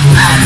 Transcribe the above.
Bye.